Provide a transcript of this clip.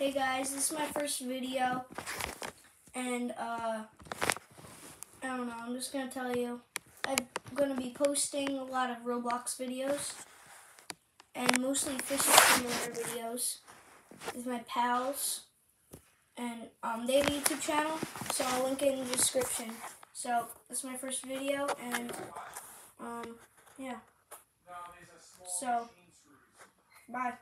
Hey guys, this is my first video, and uh, I don't know, I'm just gonna tell you, I'm gonna be posting a lot of Roblox videos, and mostly Fishing Simulator videos with my pals, and um, they have a YouTube channel, so I'll link it in the description. So, this is my first video, and um, yeah. So, bye.